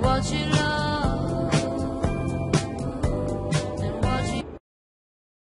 我去了。